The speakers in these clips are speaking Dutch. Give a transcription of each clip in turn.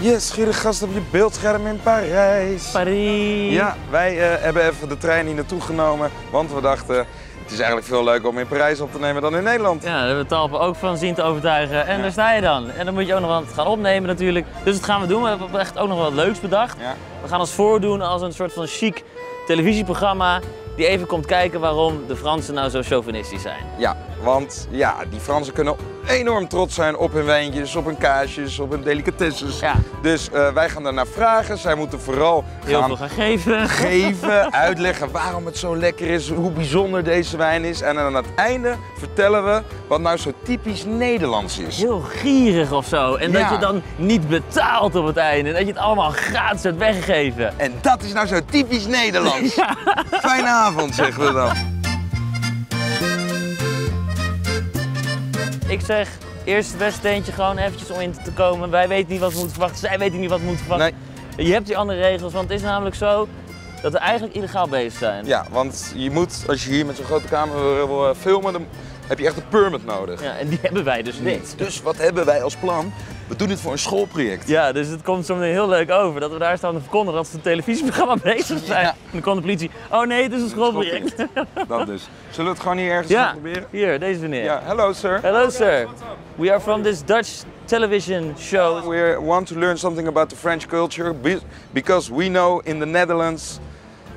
Yes, gierig gast op je beeldscherm in Parijs. Paris. Ja, wij eh, hebben even de trein hier naartoe genomen, want we dachten het is eigenlijk veel leuker om in Parijs op te nemen dan in Nederland. Ja, daar hebben we Talpen ook van zien te overtuigen. En daar sta je dan. En dan moet je ook nog wat gaan opnemen natuurlijk. Dus dat gaan we doen. We hebben echt ook nog wat leuks bedacht. Ja. We gaan ons voordoen als een soort van chic televisieprogramma die even komt kijken waarom de Fransen nou zo chauvinistisch zijn. Ja, want ja, die Fransen kunnen enorm trots zijn op hun wijntjes, op hun kaasjes, op hun delicatesses. Ja. Dus eh, wij gaan daarnaar vragen. Zij moeten vooral Heel gaan gaan geven. geven, uitleggen waarom het zo lekker is, hoe bijzonder deze wijn is. En aan het einde vertellen we wat nou zo typisch Nederlands is. Heel gierig of zo. En dat je dan niet betaalt op het einde. Dat je het allemaal gratis hebt weggegeven. En dat is nou zo typisch Nederlands. Fijne avond, zeggen we dan. Ik zeg, eerst het beste teentje gewoon eventjes om in te komen. Wij weten niet wat we moeten verwachten. Zij weten niet wat we moeten verwachten. Je hebt die andere regels, want het is namelijk zo dat we eigenlijk illegaal bezig zijn. Ja, want je moet, als je hier met zo'n grote camera wil eh, filmen, dan heb je echt een permit nodig. Ja, en die hebben wij dus niet. Dus wat hebben wij als plan? We doen dit voor een schoolproject. Ja, dus het komt zo meteen heel leuk over dat we daar staan te verkondigen dat we een televisieprogramma bezig zijn. Ja. En dan komt de politie, oh nee, het is een schoolproject. Dat dus. Zullen we het gewoon hier ergens Ja, proberen? hier, deze meneer. Ja, hello sir. Hello sir, we are from this Dutch television show. We want to learn something about the French culture be- because we know in the Netherlands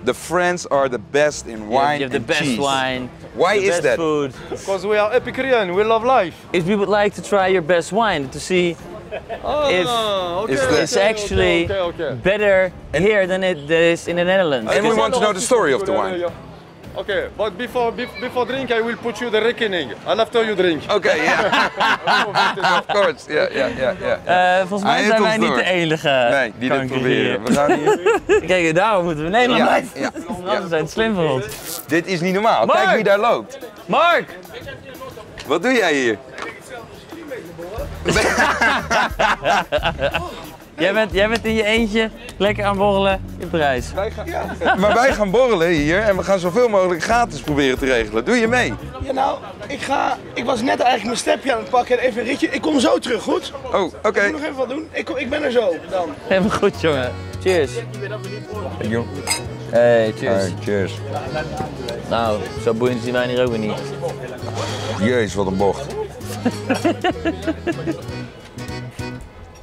the French are the best in wine you have the and best cheese. wine, Why the is best that? food. Because we are Epicurean, we love life. If we would like to try your best wine to see Oh, If okay, it's okay, it's okay, actually okay, okay. better here than it is in the Netherlands. And we want to know the story of the wine. Okay, but before bef- before drink, I will put you the reckoning, and after you drink. Oké, ja. of course. Ja, ja, ja, ja. Eh, volgens mij heeft zijn wij niet door. de enige. Nee, die dit proberen. hier. We gaan hier. Kijk, daarom moeten we Nederland Ja, blijven. ja. Anders zijn slim voor ons. Dit is niet normaal. Mark! Kijk wie daar loopt. Mark! Wat doe jij hier? Jij bent, jij bent in je eentje lekker aan borrelen in Parijs. Maar wij gaan borrelen hier en we gaan zoveel mogelijk gratis proberen te regelen. Doe je mee? Ja, nou, ik, ga, ik was net eigenlijk mijn stepje aan het pakken en even een ritje. Ik kom zo terug, goed? Oh, oké. Ik moet nog even wat doen. Ik, kom- ik ben er zo dan. Helemaal goed, jongen. Cheers. Hey, cheers. Hey, cheers. Nou, zo boeiend zien wij hier ook weer niet. Jezus, wat een bocht.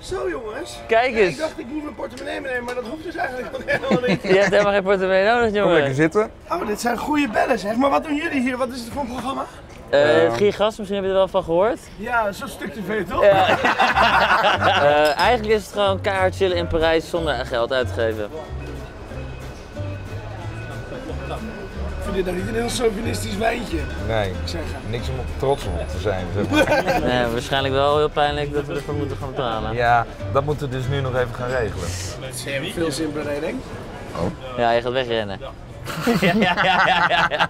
Zo jongens. Kijk Ik eens. dacht ik moet mijn portemonnee meenemen, maar dat hoeft dus eigenlijk helemaal niet. Je hebt helemaal geen portemonnee nodig, Kom lekker jongen. zitten. Oh, dit zijn goede bellen zeg. Maar wat doen jullie hier? Wat is het voor een programma? Eh Giergas, misschien heb je er wel van gehoord. Ja, zo'n stuk tv toch? Eh, eigenlijk is het gewoon kaart chillen in Parijs zonder geld uit vind dit nou niet een heel chauvinistisch wijntje. Nee, Zeggen. niks om trots op te zijn. zeg maar. Nee, waarschijnlijk wel heel pijnlijk dat we ervoor moeten gaan betalen. Ja, dat moeten we dus nu nog even gaan regelen. Het is veel simpeler, denk ik. Ja, je gaat wegrennen. ja, ja, ja, ja, ja, ja.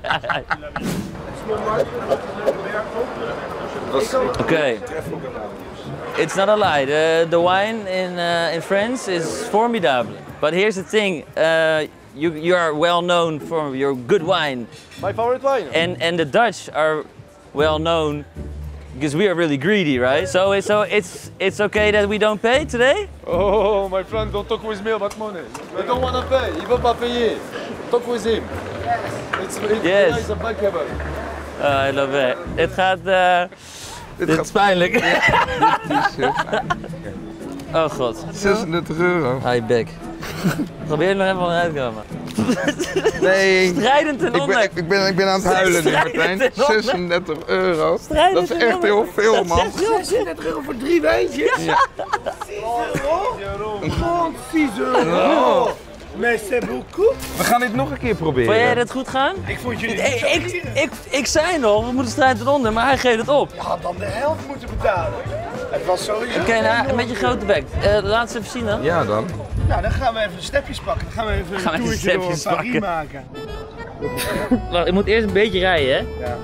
Oké. It's not a lie. The, the wine in, uh, in France is formidable. But here's the thing. Uh, you, you are well known for your good wine. My favorite wine. And, and the Dutch are well known because we are really greedy, right? So, it's- so it's, it's okay that we don't pay today? Oh, my friend, don't talk with me about money. I don't wanna pay. Il veut pas payer. Talk with him. Yes. It's, it's Yes. nice and bankable. Oh, I love it. Het gaat... eh dit is pijnlijk. oh god. 36 euro. Hou je bek. Probeer er nog even van eruit te komen. Nee. Strijdend ten Ik ben, onder. ik, ben, ik ben aan het huilen nu, Martijn. 36 euro. Dat is echt heel veel, man. 36 euro voor drie wijntjes? Ja. 6 euro? 6 euro. C'est beaucoup. We gaan dit nog een keer Vond jij proberen. dat goed gaan? Ik vond jullie Ik, niet zo ik, ik, ik zei nog, we moeten strijd ten onder, maar hij geeft het op. Je had dan de helft moeten betalen. Het was sowieso. Oké, nou, met je grote bek. Eh, laat ze even zien dan. Ja, dan. Nou, dan gaan we even stepjes pakken. Dan gaan we even Gaan een even toertje door stepjes Paris pakken. maken. Wacht, ik moet eerst een beetje rijden, hè? Ja.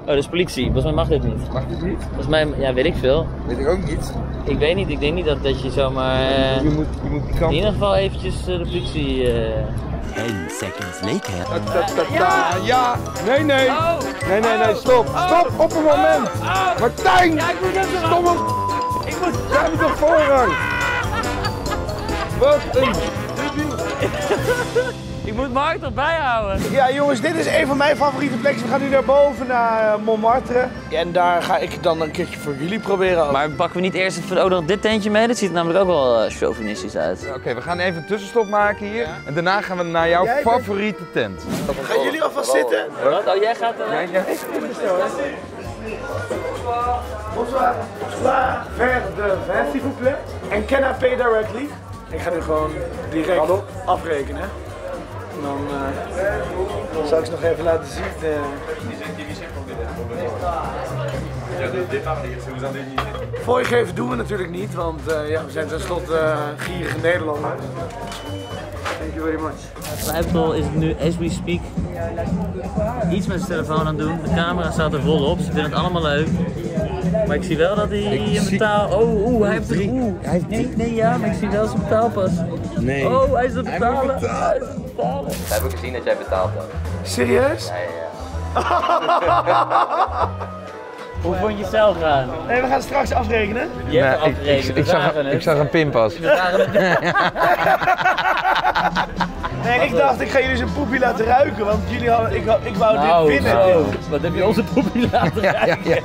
Oh, dat is politie. Volgens mij mag dit niet. Mag dit niet? Volgens mij, ja, weet ik veel. Weet ik ook niet. Ik weet niet, ik denk niet dat, dat je zomaar... eh, Je moet, je moet die in kant ieder geval eventjes eh, de politie... eh, 10 seconds later. Ta, ta, ta, ta. Ja! Nee, nee! Oh! Nee, nee, nee, stop! Stop op een moment! Martijn! Ja, ik moet even Stomme! Ik moet... Jij hebt toch voorrang! Wat een... Ik moet Mark erbij houden. Ja jongens, dit is een van mijn favoriete plekjes. We gaan nu naar boven, naar eh, Montmartre. En daar ga ik dan een keertje voor jullie proberen. Maar pakken we niet eerst ook nog dit tentje mee? Dat ziet er namelijk ook wel eh, chauvinistisch uit. Oké, we gaan even een tussenstop maken hier. En daarna gaan we naar jouw Jij bent- favoriete tent. Gaan jullie alvast zitten? Wat? Oh, jij gaat er... Bonsoir. Bonsoir. Vers de vin, s'il vous plaît. En can I pay directly? Ik ga nu gewoon direct afrekenen. En dan eh, zal ik ze nog even laten zien. eh. Fooi geven doen we natuurlijk niet, want eh, ja, we zijn tenslotte eh gierige Nederlanders. Thank you very much. Twijfel is nu, as we speak, iets met zijn telefoon aan het doen. De camera staat er volop, ze vinden het allemaal leuk. Maar ik zie wel dat hij een zie- betaal... Oh, oeh, hij heeft er... Oeh, hij heeft nee, nee, ja, maar ik zie wel zijn betaalpas. Nee. Oh, hij is aan het betalen. Hij is aan het betalen. We hebben gezien dat jij betaald had. Serieus? Ja, ja. Hoe vond je het zelf gaan? Nee, we gaan straks afrekenen. Je hebt Nee, ik, afgerekend, ik, ik, zag, een- ik zag een pinpas. Nee, ik dacht ik ga jullie zijn poepie laten ruiken, want jullie hadden, ik, wou- ik wou Nou, dit winnen. zo. Wat heb je onze poepie laten Ja, ja, ja.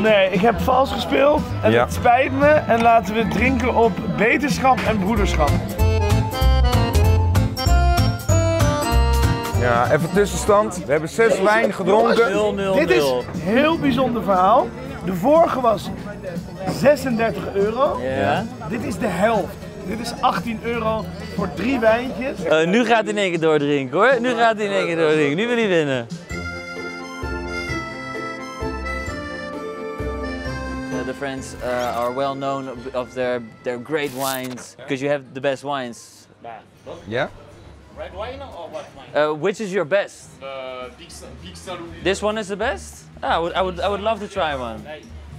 Nee, ik heb vals gespeeld en Ja. het spijt me. En laten we drinken op beterschap en broederschap. Ja, even tussenstand. We hebben zes wijn gedronken. 0, 0, Dit is een heel bijzonder verhaal. De vorige was 36 euro. Ja. Dit is de helft. Dit is 18 euro voor drie wijntjes. Eh, nu gaat hij in één keer doordrinken hoor. Nu gaat hij in één keer doordrinken. Nu wil hij winnen. The French uh, are well known of, of their, their great wines because you have the best wines. Ja? Red wine or what wine? Uh, which is your best? Uh, Big, Sa- Big Saint-Louis. This one is the best? Ah, I, would, I, would, I would love to try one.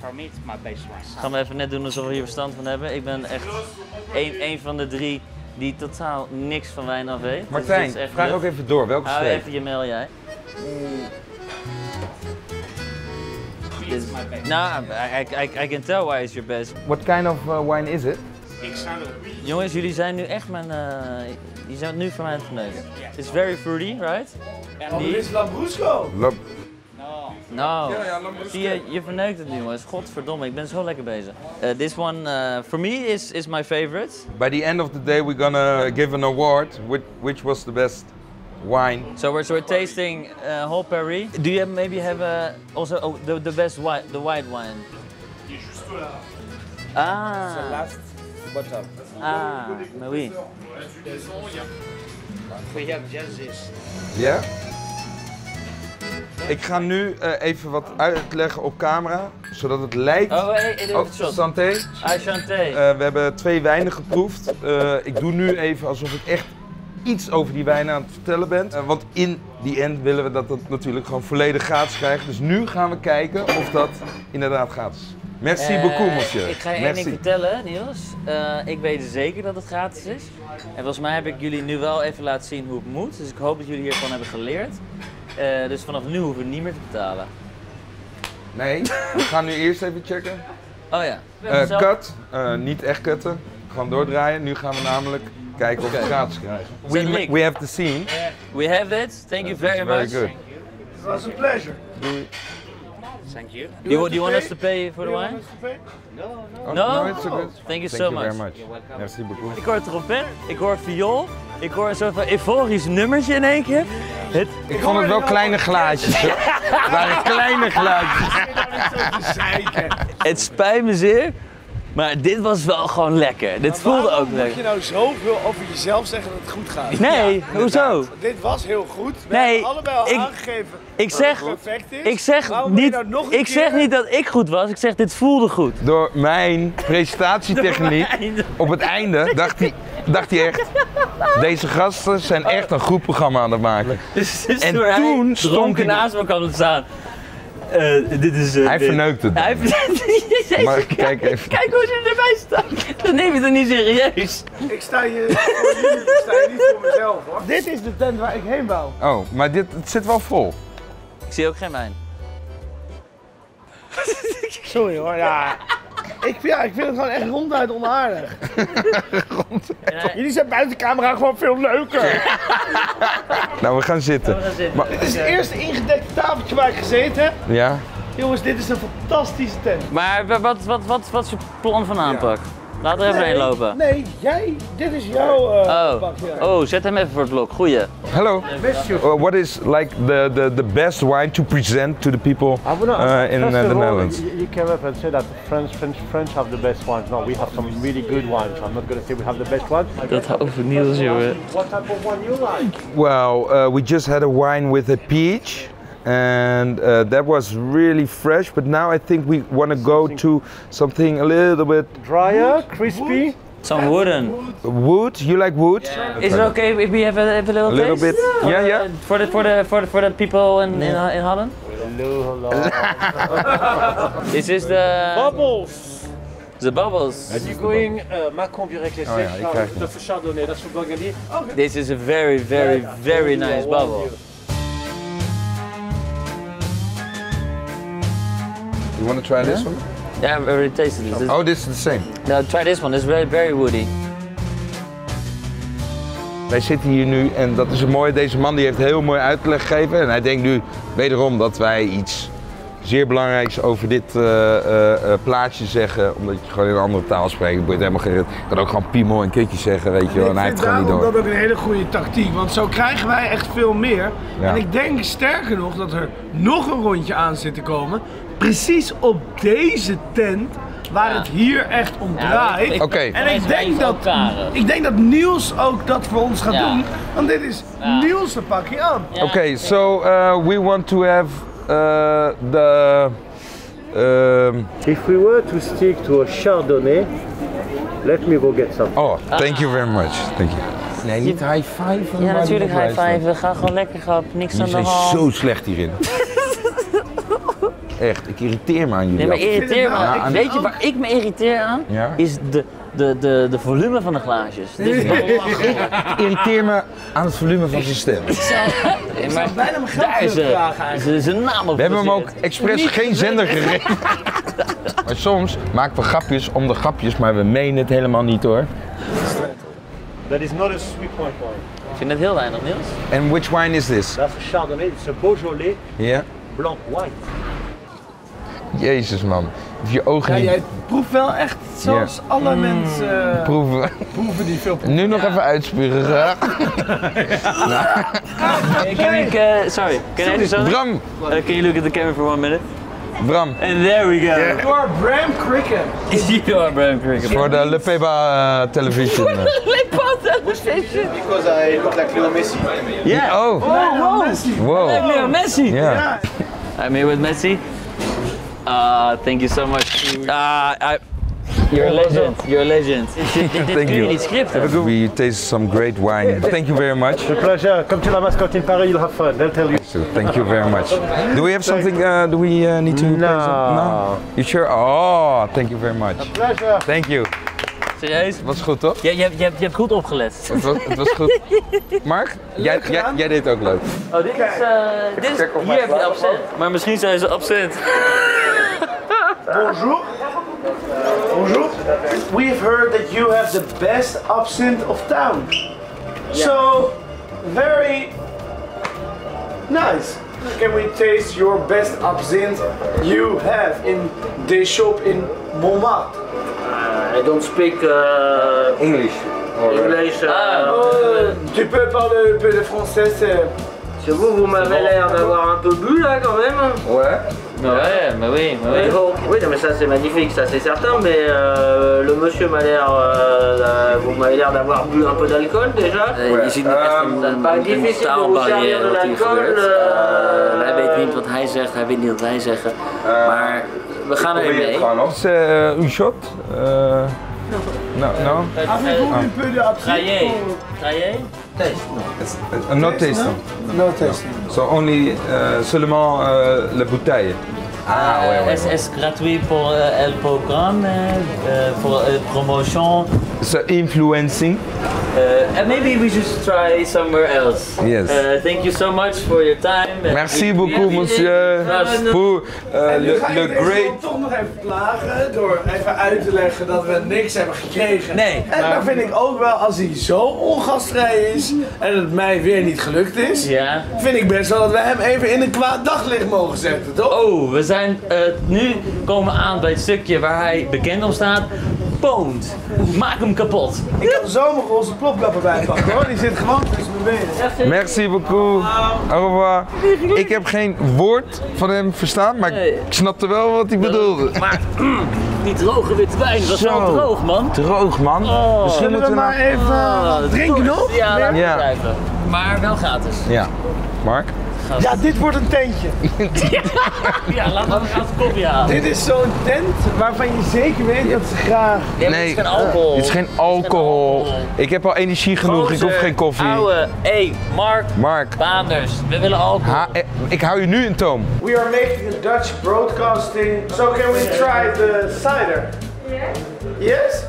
For me, it's my best one. Gaan we even net doen alsof we hier verstand van hebben. Ik ben echt een, een van de drie die totaal niks van wijn af weet. Dus Martijn, echt vraag leuk. ook even door. Welke Hou even je mail jij. It's my best. Nou, I, I, I can tell why it's your best. What kind of uh, wine is it? Saint-Louis. Jongens, jullie zijn nu echt mijn. eh je zijn nu voor mij aan het verneuken. It's very fruity, right? Oh, dit is Lambrusco. Lab- No. Nou, zie je, je verneukt het nu, jongens. Godverdomme, ik ben zo lekker bezig. Uh, this one, uh, for me, is, is my favorite. By the end of the day, we're gonna give an award. Which, which was the best wine? So we're, so we're tasting uh, whole Paris. Do you maybe have uh, also oh, the, the best white, the white wine? Ah, Last bottom. ah, mais oui. We have just this. Ja? Ik ga nu eh, even wat uitleggen op camera, zodat het lijkt. Oh, hey, hey, Oh, santé. Ah, chanté. Eh, we hebben twee wijnen geproefd. Eh, ik doe nu even alsof ik echt iets over die wijnen aan het vertellen ben. Eh, want in die end willen we dat dat natuurlijk gewoon volledig gratis krijgt. Dus nu gaan we kijken of dat inderdaad gratis is. Merci Eh, beaucoup, monsieur. Ik ga je één ding vertellen, Niels. Eh, ik weet zeker dat het gratis is. En volgens mij heb ik jullie nu wel even laten zien hoe het moet. Dus ik hoop dat jullie hiervan hebben geleerd. Dus vanaf nu hoeven we niet meer te betalen. Nee, we gaan nu eerst even checken. Oh ja. Cut, niet echt cutten. Gewoon doordraaien. Nu gaan we namelijk kijken of we het gratis krijgen. We, we have the scene. We have it. Thank you very Very much. good. It was a pleasure. Thank you. Do you, do you want us to pay for the wine? Oh, No? it's so good. Thank you Thank so you very much. Merci beaucoup. Ik hoor trompet, ik hoor viool, ik hoor een soort van euforisch nummertje in één keer. Het, Ik vond het wel kleine glaasjes. hoor. Het waren kleine glaasjes. het spijt me zeer, maar dit was wel gewoon lekker. Dit voelde ook Moet je lekker. nou zoveel over jezelf zeggen dat het goed gaat? Nee, hoezo? Dit was heel goed. We Nee, hebben allebei al ik- aangegeven Ik dat zeg, het perfect is. ik zeg, Waarom niet, nou nog ik zeg niet dat ik goed was, ik zeg dit voelde goed. Door mijn presentatietechniek op het einde dacht hij, dacht hij echt... Deze gasten zijn echt een goed programma aan het maken. Dus, dus En toen stond dronken hij- naast me kwam te staan. Eh, dit is, eh, Hij verneukt het. Hij Jezus, Maar kijk even. Kijk hoe ze erbij staan. Dan neem je het niet serieus. Ik sta hier ik sta hier niet voor mezelf hoor. Dit is de tent waar ik heen wou. Oh, maar dit het zit wel vol. Ik zie ook geen wijn. Sorry hoor, ja. Ik, ja, ik vind het gewoon echt ronduit onaardig. Jullie zijn buiten camera gewoon veel leuker. Nou, we gaan zitten. Maar, Dit is het eerste ingedekte tafeltje waar ik gezeten heb. ja? Jongens, dit is een fantastische tent. Maar wa- wat, wat, wat, wat is je plan van aanpak? We er even heen lopen. Nee, jij, dit is jouw eh Oh. oh, zet hem even voor het blok. Goeie. Hello. Uh, what is like the, the, the best wine to present to the people uh, in uh, the Netherlands? You, you came up and said that French, French, French have the best wines. No, we have some really good wines. I'm not going to say we have the best ones. Dat over Niels, jongen. What type of wine you like? Well, uh, we just had a wine with a peach, and uh, that was really fresh. But now I think we want to go to something a little bit Drier, crispy. Some wooden. wood. You like wood? Is it okay if we have a, have a little A little taste? bit. Yeah, yeah. For the for the for the for the people in in, in Holland. Hello, hello. Is the Bubbles. the bubbles? Are you going uh, Macon direct les Oh ja, die krijg ik. Dat Chardonnay, dat is voor Burgundy. This is a very very very nice bubble. You want to try this one? Yeah, I've already tasted this. Oh, this is the same. No, try this one. It's very very woody. Wij zitten hier nu en dat is een mooie. Deze man die heeft heel mooi uitleg gegeven. En hij denkt nu wederom dat wij iets zeer belangrijks over dit eh, eh, eh, plaatje zeggen. Omdat je gewoon in een andere taal spreekt. Het boeit helemaal geen. Je kan ook gewoon piemel en kutje zeggen, weet je wel. En hij heeft het gewoon niet door. dat ook een hele goede tactiek, want zo krijgen wij echt veel meer. Ja. En ik denk sterker nog dat er nog een rondje aan zit te komen. Precies op deze tent, waar het hier echt om draait. Oké. En ik denk, dat, ik denk dat Niels ook dat voor ons gaat Ja. doen, want dit is Ja. Niels een pakje aan. Ja. Okay, so uh, we want to have uh, the. Um, If we were to stick to a Chardonnay, let me go get some. oh, thank you very much. Thank you. Nee, niet high five. Ja, natuurlijk high five. Ga gewoon lekker grap. Niks aan de zijn hand. zo slecht hierin. Echt, ik irriteer me aan jullie. Nee, maar irriteer me. Ja, ik- aan- weet je waar ik me irriteer aan? Ja? Is de, de, de, de volume van de glaasjes. Dus Ik irriteer me aan het volume van zijn stem. Nee, maar bijna mijn geld is willen vragen eigenlijk. ze- zijn naam op We hebben hem ook expres geen zender gegeven. Maar soms maken we grapjes om de grapjes, maar we menen het helemaal niet hoor. That is not a sweet point wine. Ik vind het heel weinig, Niels. And which wine is this? That's a Chardonnay. It's a Beaujolais Ja? blanc white. Jezus man. Of je ogen Ja, niet jij proeft wel echt zoals alle mensen eh, proeven. proeven die veel proeven. Nu nog even uitspugen graag. Uh, sorry, can I do something? Bram, Uh, can you look at the camera for one minute? Bram. And there we go. You are Bram Cricket. you are Bram Cricket. Voor de Le Peba uh, television. Because I look like Lionel Messi. Yeah. Oh, wow. Leo Messi. Ja. I'm here with Messi. Uh, thank you so much. Uh, I, you're a legend. You're a legend. Thank kun je you. niet scripten. We tasted some great wine. Thank you very much. Pleasure. Come to La Mascotte in Paris, you'll have fun. They'll tell you. So, thank you very much. Do we have something? Uh, do we uh, need to? No. no. You sure? Oh, thank you very much. Pleasure. Thank you. Serieus? Was goed toch? Je, je, hebt- je, hebt- je hebt goed opgelet. Het was, het was goed. Mark, jij, jij, jij deed ook leuk. Oh, dit is, uh, dit is hier heb je absent. Maar misschien zijn ze absent. Bonjour. Bonjour. We've heard that you have the best absinthe of town. So, very nice. Can we taste your best absinthe you have in this shop in Montmartre? I don't speak uh, English. English. uh, Euh, tu peux parler un peu de français, c'est... c'est vous, vous m'avez l'air d'avoir un peu bu là quand même. Ouais. Ouais, mais oui, mais oui. Bon, oui, non, mais ça c'est magnifique, ça c'est certain, mais euh, le monsieur m'a l'air. euh, euh, vous m'avez l'air d'avoir bu un peu d'alcool déjà. Dat is een, pas een difficile de vous servir de l'alcool. euh, Eh, wij weten niet wat hij zegt, hij weet niet wat wij zeggen. Maar we gaan erin mee. C'est uh, une shot? Uh, no, no. Avez-vous un peu de? Traillé. Traillé? Uh, no tasting. No tasting. So only uh, seulement uh, la bouteille. Ah ouais, ouais. Est-ce est gratuit pour euh, le programme, euh, pour la promotion? So influencing. Uh, and maybe we should try somewhere else. Yes. Uh, thank you so much for your time. Merci beaucoup, monsieur. Trust. Pour En nu le, ga le great. toch nog even plagen door even uit te leggen dat we niks hebben gekregen. Nee, En maar- dan vind ik ook wel, als hij zo ongastvrij is en het mij weer niet gelukt is, Ja. vind ik best wel dat we hem even in een kwaad daglicht mogen zetten, toch? Oh, we zijn eh, nu komen aan bij het stukje waar hij bekend om staat. Maak hem kapot. Ik kan zo nog onze plopkapper bij pakken hoor, die zit gewoon tussen mijn benen. Merci beaucoup. Au revoir. Ik heb geen woord van hem verstaan, maar ik snapte wel wat hij bedoelde. Maar die droge witte wijn was Zo. wel droog, man. Droog, man. Misschien Zullen moeten we we maar even Ah, drinken nog? Ja, laten we Ja. blijven. Maar wel gratis. Ja. Mark? Ja, dit wordt een tentje. Ja, laten we een gratis koffie halen. Dit is zo'n tent waarvan je zeker weet dat ze graag... Ja, maar het is geen alcohol. Het is geen alcohol. Ik heb al energie genoeg, ik hoef geen koffie. Ouwe, hey, Mark Mark, Baanders, we willen alcohol. ha- eh, ik hou je nu in toom. We are making a Dutch broadcasting, so can we try the cider? Yes. Yes?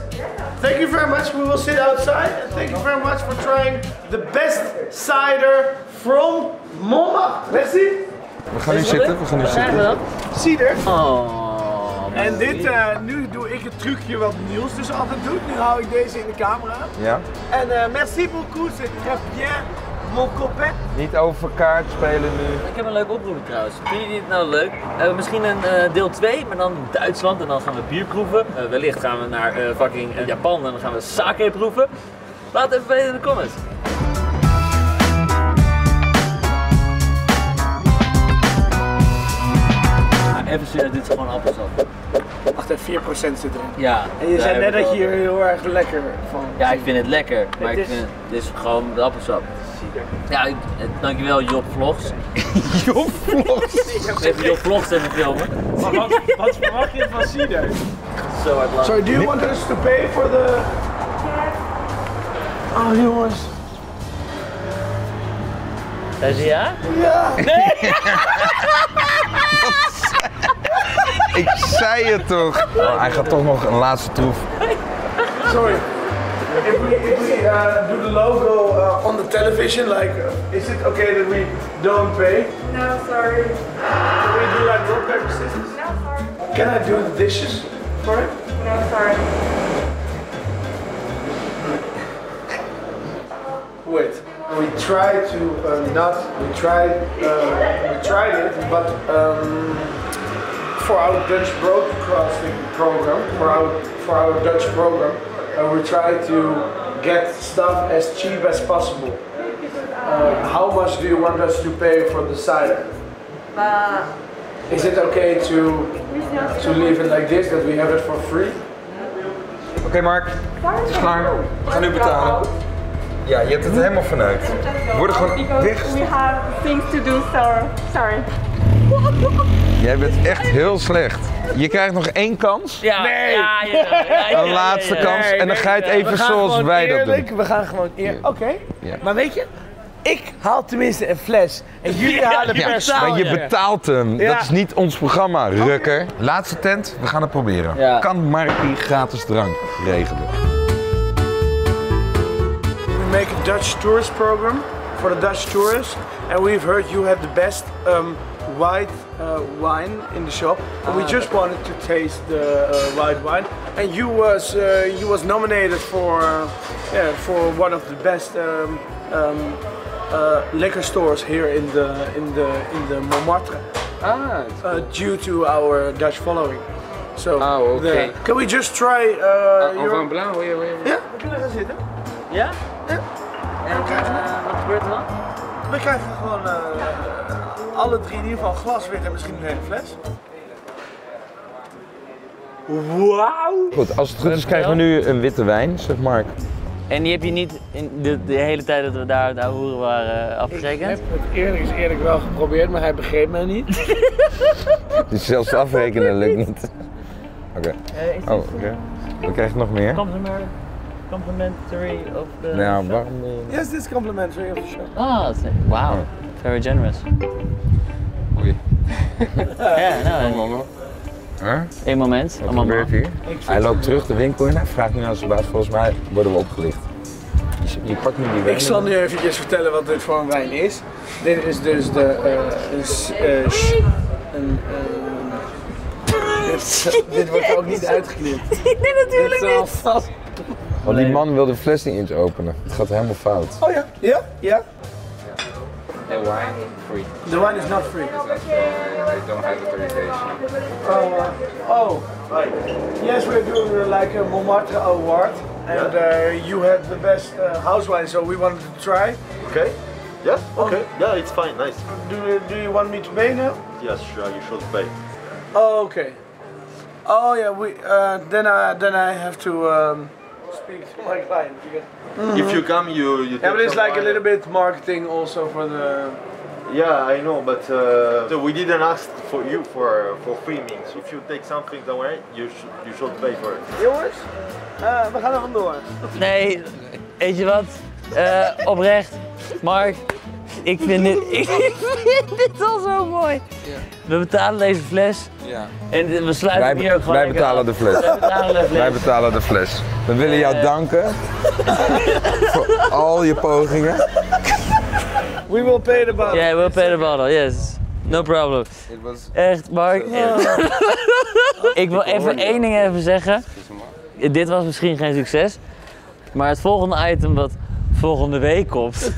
Thank you very much. We will sit outside. And thank you very much for trying the best cider from Montmartre. Merci. We gaan nu zitten, we gaan nu zitten. Cider. Oh. En dit, eh, nu doe ik het trucje wat Niels dus altijd doet. Nu hou ik deze in de camera. Ja. En eh, merci beaucoup, c'est très bien, mon copain. Niet over kaart spelen nu. Ik heb een leuke oproep trouwens. Vinden jullie het nou leuk? Eh, misschien een eh, deel 2, maar dan Duitsland en dan gaan we bier proeven. Eh, wellicht gaan we naar eh, fucking Japan en dan gaan we sake proeven. Laat het even weten in de comments. Ah, even serieus, dit is gewoon appelsap. 4% zit erin. Ja. En je zei net dat je hier heel erg lekker van. Ja, ik vind het lekker, maar Het ik is- vind dit is gewoon de appelsap. Ja, ik, dankjewel Job Vlogs. Joh, vlogs. Even Job Vlogs even filmen. Maar wat, wat verwacht je van cider? Zo hard lachen. So do you want us to pay for the... Oh jongens. Zei ze ja? Ja. Ik zei het toch. Oh, hij gaat toch nog een laatste troef. Sorry. If we, if we uh, do the logo uh, on the television, like, uh, is it okay that we don't pay? No, sorry. Can we do like rock, paper, scissors? No, sorry. Can I do the dishes for it? No, sorry. Wait. We tried to uh, not. We tried. Uh, we tried it, but um, for our Dutch broadcasting program, for our for our Dutch program, uh, we try to get stuff as cheap as possible. Uh, how much do you want us to pay for the cider? Is it okay to to leave it like this, that we have it for free? Oké Mark, het is klaar. We gaan nu betalen. Ja, je hebt het helemaal vanuit. We worden gewoon because weg. we have things to do, so sorry. Jij bent echt heel slecht. Je krijgt nog één kans. Ja, nee. ja, ja, ja, ja, ja, Een laatste ja, ja. kans. En dan ga je het even zoals wij dat eerlijk, doen. We gaan gewoon eerlijk. Oké. Ja. Maar weet je, ik haal tenminste een fles. En jullie halen Ja, per maar je betaalt hem. Ja. Dat is niet ons programma, rukker. Laatste tent, we gaan het proberen. Ja. Kan Markie gratis drank regelen? We make a Dutch tourist program for the Dutch tourists, and we've heard you have the best um, white uh, wine in the shop. And we just wanted to taste the uh, white wine, and you was uh, you was nominated for uh, yeah for one of the best um, um, uh, liquor stores here in the in the in the Montmartre. Ah, uh, due to our Dutch following. So, Oh, okay. the- can we just try uh, your... blanc, wil je, Ja, we kunnen gaan zitten. Ja? Ja. En eh, wat gebeurt er dan? We krijgen gewoon eh, alle drie in ieder geval glas wit en misschien een hele fles. Wauw! Goed, als het goed is krijgen we nu een witte wijn, zeg Mark. En die heb je niet in de, de hele tijd dat we daar de hoeren waren uh, Ik afgerekend? heb het eerlijk is eerlijk wel geprobeerd, maar hij begreep mij niet. Dus zelfs afrekenen lukt niet. Oké. Oh, oké. We krijgen nog meer. Compliment, complimentary of the Nou, shop? waarom niet? Yes, this is complimentary of the show. Ah, that's it. wow. Very generous. Oei. Ja, nou, Huh? één moment. Wat gebeurt hier? Hij loopt terug de winkel in. Hij vraagt nu aan zijn baas. Volgens mij worden we opgelicht. Je pakt nu die wijn. Ik zal nu eventjes vertellen wat dit voor een wijn is. Dit is dus de. eh, een eh, een, eh, dit, dit wordt ook niet uitgeknipt. Nee, natuurlijk Dit niet. Vast- Want die man wil de fles niet eens openen. Het gaat helemaal fout. Oh ja, ja, ja. The wine free. The wine is not free. They don't have authorization. Oh, uh, oh, right. Yes, we're doing uh, like a Montmartre award, and uh, you had the best uh, house wine, so we wanted to try. Okay. Yeah. Okay. Yeah, it's fine. Nice. Do you, do you want me to pay now? Yes, sure. You should pay. Oh, okay. Oh yeah, we uh, then I then I have to um, speak to my client because. If you come, you you. Yeah, but take it's like a little bit marketing also for the. Yeah, I know, but uh, so we didn't ask for you for for filming. So if you take something away, you should you should pay for it. Jongens, uh, we gaan er vandoor. Nee, weet je wat? Eh, oprecht, Mark, ik vind dit, ik vind dit al zo mooi. We betalen deze fles Ja. en we sluiten Wij, hier ook gewoon wij betalen af. de fles. Wij betalen de fles. Wij betalen de fles. We willen jou danken voor al je pogingen. We will pay the bill. Yeah, we'll pay the bottle, yes. No problem. Echt, Mark. Ik wil even één ding even zeggen. Dit was misschien geen succes. Maar het volgende item wat volgende week komt,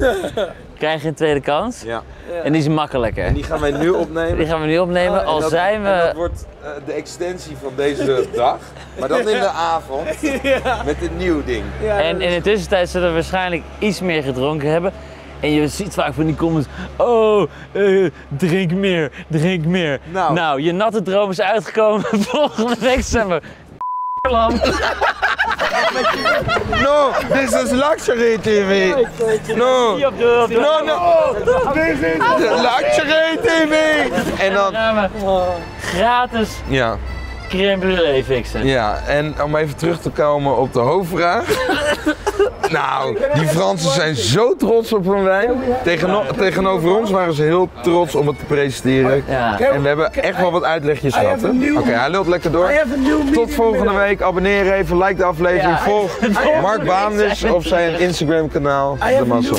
krijg je een tweede kans. Ja. En die is makkelijker. En die gaan wij nu opnemen. Die gaan we nu opnemen, En al dat- zijn en dat we... wordt eh, de extensie van deze dag. Maar dan in de avond. Met een nieuw ding. En in de tussentijd zullen we waarschijnlijk iets meer gedronken hebben. En je ziet vaak van die comments, oh, eh, drink meer, drink meer. Nou. je natte droom is uitgekomen. Volgende week zijn we. No, this is luxury TV. No, no, no. This is luxury TV. En dan, gratis ja, crème brûlée fixen. ja, en om even terug te komen op de hoofdvraag. Nou, die Fransen zijn zo trots op hun wijn. Tegeno- tegenover ons waren ze heel trots om het te presenteren. Ja. En we hebben echt wel wat uitlegjes gehad. Oké, hij loopt lekker door. Tot volgende week. Abonneer even, like de aflevering. Volg Mark Baanders op zijn Instagram kanaal. De Mazzel.